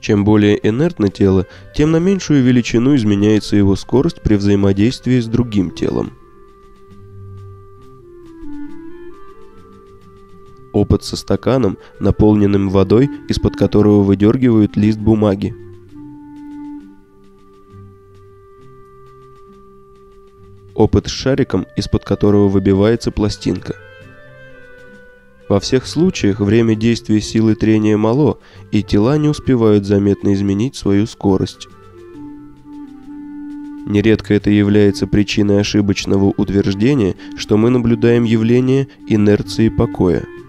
Чем более инертно тело, тем на меньшую величину изменяется его скорость при взаимодействии с другим телом. Опыт со стаканом, наполненным водой, из-под которого выдергивают лист бумаги. Опыт с шариком, из-под которого выбивается пластинка – во всех случаях время действия силы трения мало, и тела не успевают заметно изменить свою скорость. Нередко это является причиной ошибочного утверждения, что мы наблюдаем явление инерции покоя –